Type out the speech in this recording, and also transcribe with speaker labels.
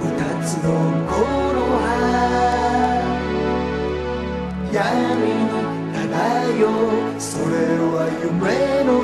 Speaker 1: 二つの頃は。闇に漂う。それは夢の